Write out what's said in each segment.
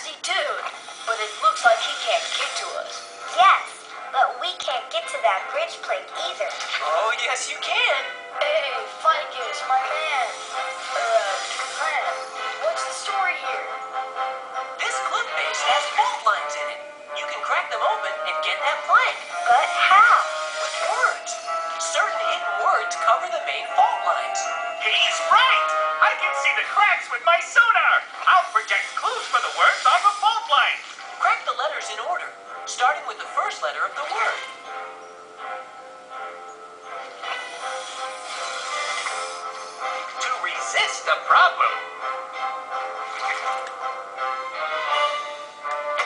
nasty dude, but it looks like he can't get to us. Yes, but we can't get to that bridge plate either. Oh, yes, you can. Hey, Ficus, my man. Uh, what's the story here? This cliff base has fault lines in it. You can crack them open and get that plank. But how? With words. Certain hidden words cover the main fault lines. He's right! I can see the cracks with my son. Resist the problem.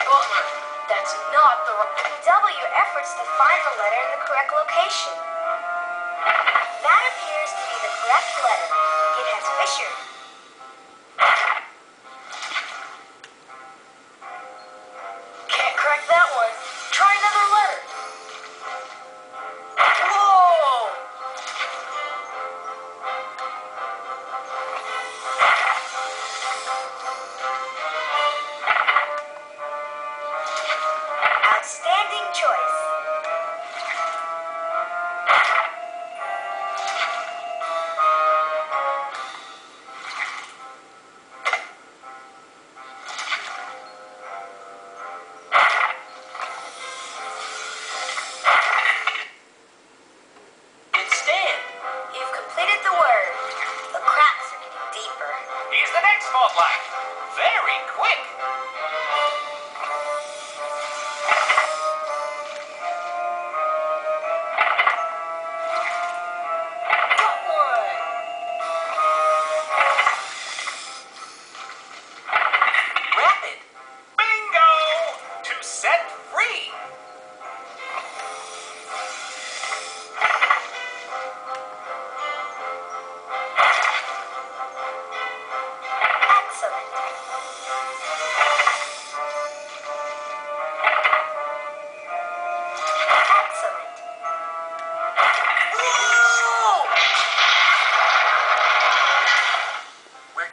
Uh-uh, that's not the right... W efforts to find the letter in the correct location. That appears to be the correct letter. It has fissured. Outstanding choice.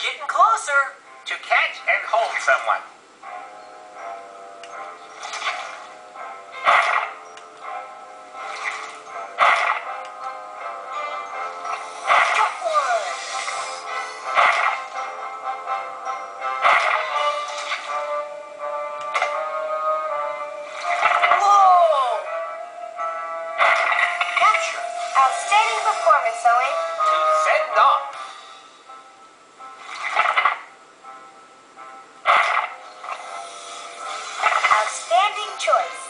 Getting closer. To catch and hold someone. Outstanding choice.